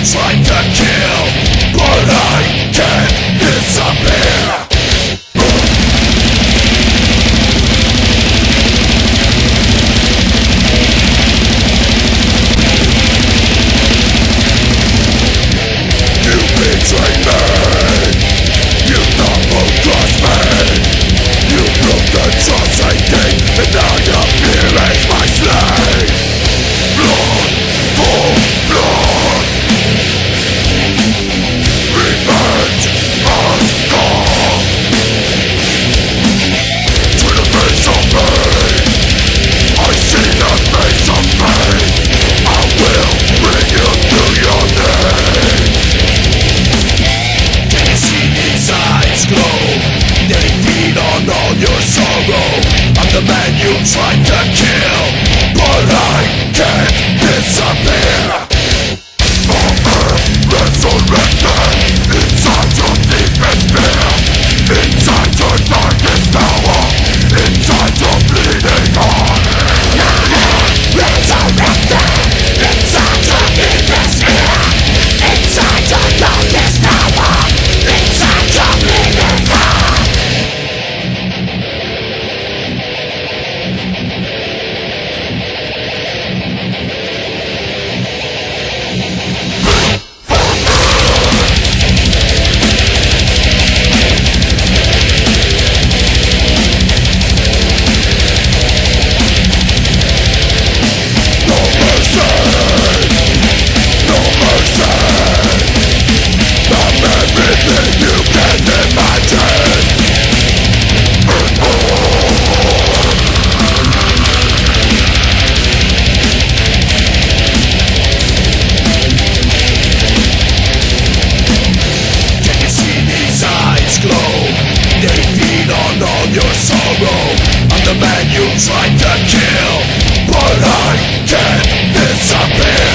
inside you tried to kill But I can't disappear.